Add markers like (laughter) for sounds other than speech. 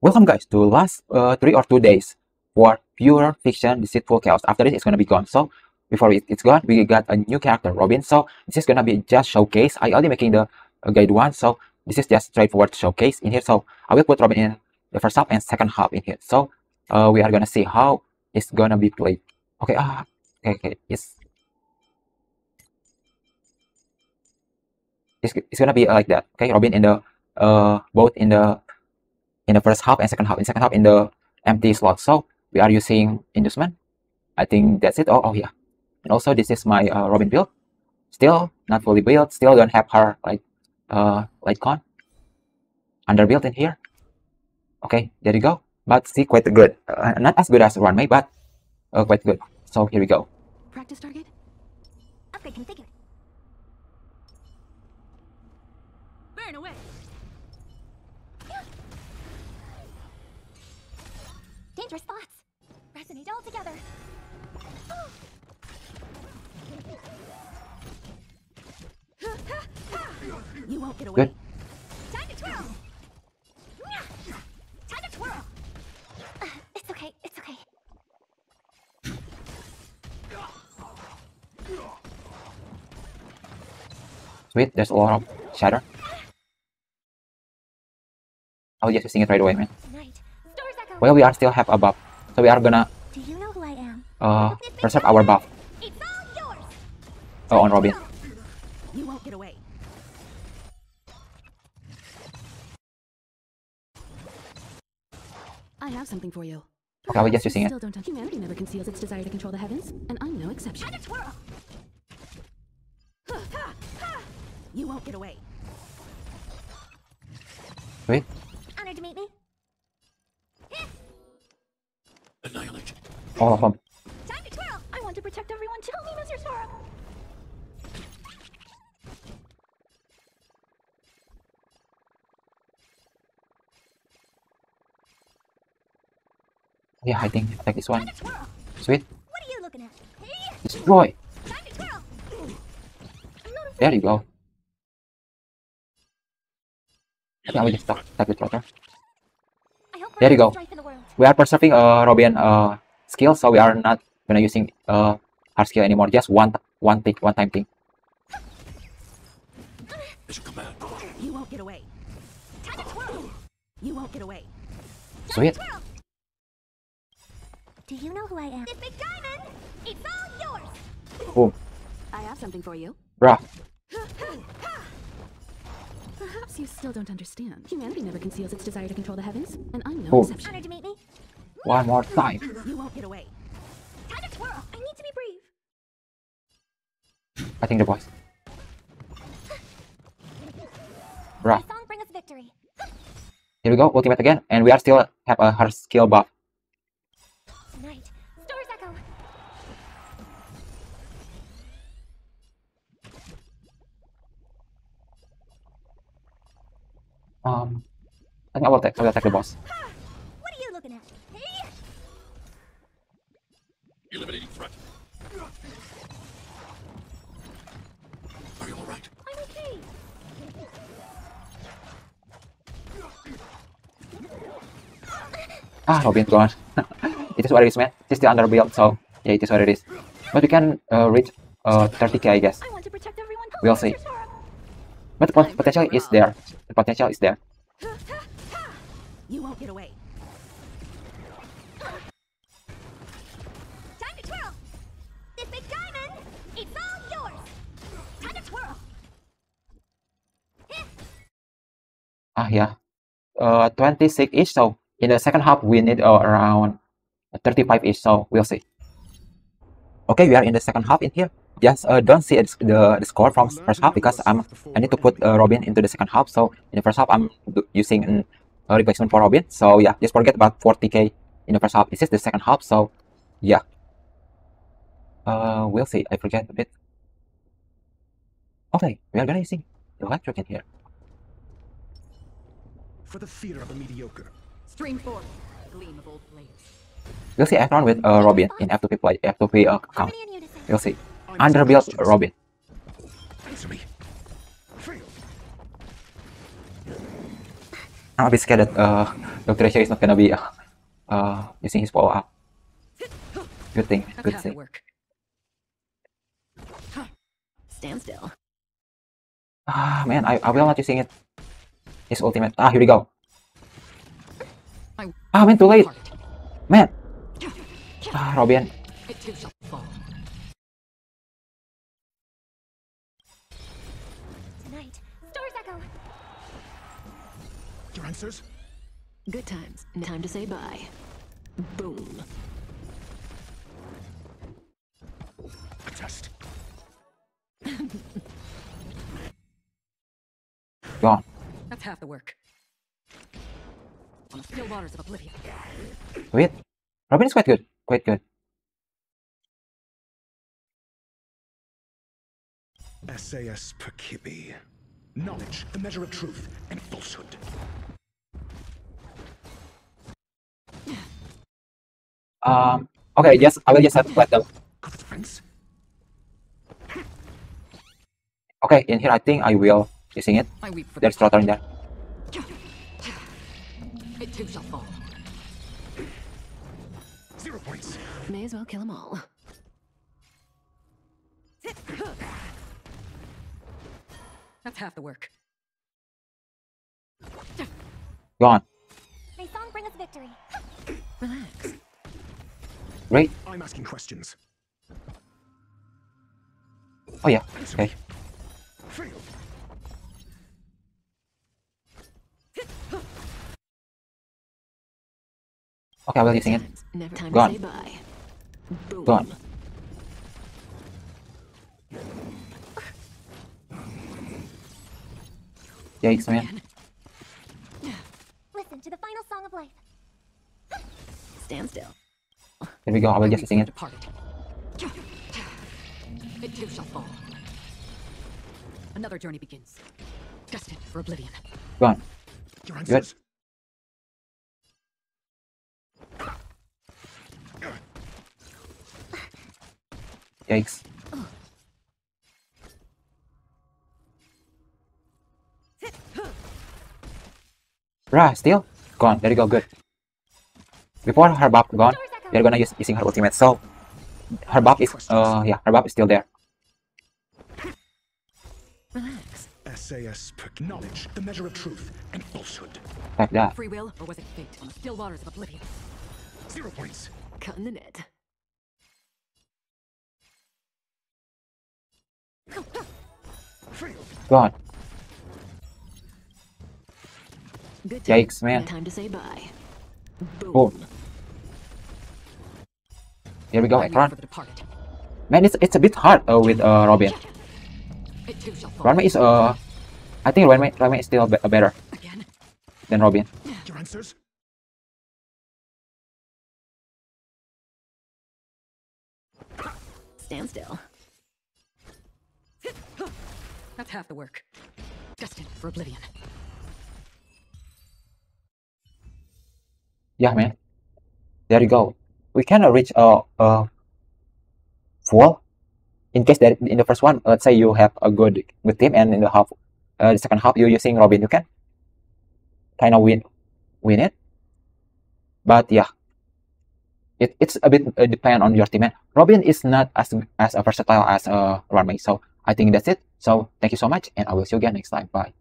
Welcome guys to last uh, three or two days for pure fiction deceitful chaos. After this, it's gonna be gone. So before it, it's gone, we got a new character, Robin. So this is gonna be just showcase. I already making the uh, guide one, so this is just straightforward showcase in here. So I will put Robin in the first half and second half in here. So uh, we are gonna see how it's gonna be played. Okay, ah, okay, okay, yes. It's, it's gonna be like that. Okay, Robin in the uh both in the in the first half and second half. In second half in the empty slot. So we are using inducement. I think that's it. Oh, oh yeah. And also this is my uh, Robin build. Still not fully built. Still don't have her like uh light cone underbuilt in here. Okay, there you go. But see, quite good. Uh, not as good as Ruan Mei, but uh, quite good. So here we go. Practice target? Upgrade configured. Burn away! Dangerous thoughts. Resonate all together. You won't get away. Good. Time to twirl. Time to twirl. Uh, it's okay. It's okay. Sweet, there's a lot of shatter. I'll just using it right away, man. Tonight, stars echo. Well, we are still have a buff, so we are gonna Do you know who I am? uh preserve our buff It's all yours. uh, on Robin. You won't get away. I have something for you. Okay, I was just using it. Still don't. Humanity never conceals its desire to control the heavens, and I'm no exception. Time to twirl. (sighs) You won't get away. Sweet. All of them. Time to twirl. I want to protect everyone. Tell me, Mr. Swirl. Yeah, I think I like this one. Time to twirl. Sweet. What are you looking at? Hey, Destroy. time to twirl. I'm not afraid. There you go. I think I will just talk, attack Rotor. I hope There you go. strife in the world. We are preserving uh Robin uh skill, so we are not gonna using uh hard skill anymore. Just one one thing, one time thing. As you command. Won't get away. Time to twirl. You won't get away. Sweet. Do you know who I am? This big diamond. It's all yours. Boom. I have something for you. Bruh. Perhaps you still don't understand. Humanity never conceals its desire to control the heavens, and I'm no Boom. exception. Honored to meet me. One more time. You won't get away. Time to twirl. I need to be brave. I think the boys. Bruh. Song bring us victory. Here we go. Ultimate again, and we are still have a hard skill buff. Tonight, stars echo. Um, I think I will attack. I will attack the boss. What are you looking at? Hey, Eliminating threat. Are you alright? I'm okay. Ah, Robin's gone. (laughs) it is what it is, man. It's still under build, so yeah, it is what it is. But we can uh, reach uh 30k, I guess. I want to protect everyone. We'll see. But the pot- potential is there. The potential is there. You won't get away. Time to twirl. This big diamond. It's all yours. Time to twirl. Ah, yeah. Uh, 26 each. So in the second half, we need uh, around 35 each. So we'll see. Okay, we are in the second half in here. Just uh, don't see the, the score from first half because I'm I need to put uh, Robin into the second half. So in the first half, I'm using a replacement for Robin. So yeah, just forget about 40k in the first half. This is the second half. So yeah. Uh, we'll see. I forget a bit. Okay, we are gonna using electric in here. For the fear of the mediocre. Stream forth, gleam of old blades. We'll see Acheron with uh, Robin in F2P play F2P uh, count. Harmony and unison. We'll see. Underbuilt Robin. Answer me. Fail. I'm a bit scared that uh, Dr. Ratio is not gonna be uh, uh, using his power up. Good thing, good thing. work. Stand still. Ah, man, I, I will not using it. His ultimate. Ah, here we go. I- Ah, man, too late. Part. Man. Ah, Robin. It too shall fall. Tonight, Stars Echo. Your answers? Good times. Time to say bye. Boom. A test. Gone. That's half the work. On the still waters of oblivion. Sweet. Robin is quite good. Quite good. SAS Perkibi. Knowledge, the measure of truth and falsehood. Um. Okay, yes, I will just have to let them. Got? Okay, in here I think I will using it. I weep for There's Trotter in there. It too shall fall. Zero points. May as well kill them all. That's half the work. Gone. May song bring us victory. Relax. Great. I'm asking questions. Oh yeah. Okay. me. Okay, I will using it. Times. Never time Gone. to say bye. Boom. Gone. Yikes, man. Again. Listen to the final song of life. Stand still. Here we go. I will I just weep using it. Departed. It too shall fall. Another journey begins. Destined for oblivion. Gone. Your Yikes. Rah, still? Gone. There you go. Good. Before her buff gone, we are gonna use using her ultimate. So her buff is uh yeah, her buff is still there. Relax. SAS Perk. Knowledge, the measure of truth and falsehood. Like that. Free will, or was it fate on the still waters of oblivion? Zero points. Cutting the net. Fail. Gone. Good Yikes, times. man. Time to say bye. Boom. Boom. Here we go. I weep Run. for the departed. Man, it's it's a bit hard uh, with uh Robin. It too. Ruan Mei is uh I think Ruan Mei, Ranma is still be- better Again. than Robin. Your answers? Stand still. That's half the work. Destined for oblivion. Yeah, man. There you go. We cannot reach uh uh full. In case that in the first one, let's say you have a good good team, and in the half, uh, the second half you're using Robin, you can kind of win win it. But yeah, it, it's a bit uh, depend on your team. And Robin is not as as versatile as uh Ruan Mei, so I think that's it. So thank you so much, and I will see you again next time. Bye.